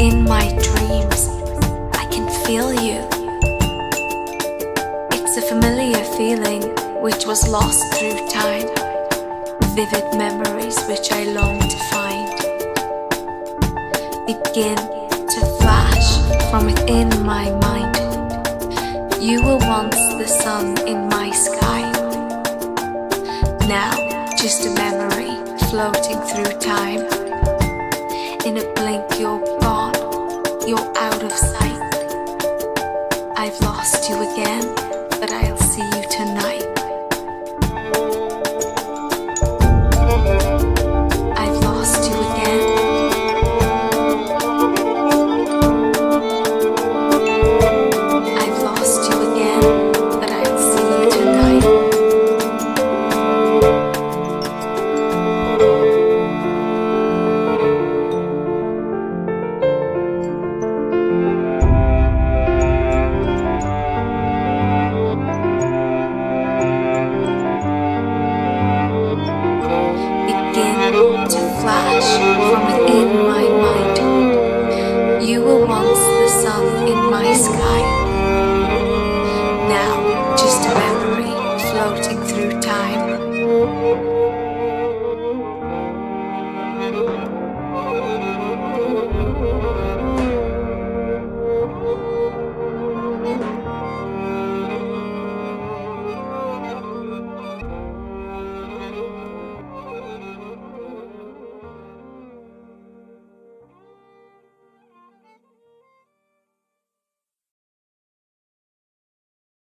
in my dreams. I can feel you. It's a familiar feeling which was lost through time. Vivid memories which I long to find begin to flash from within my mind. You were once the sun in my sky. Now, just a memory floating through time. In a blink, you're gone, you're out of sight. I've lost you again, but I'll flash from within my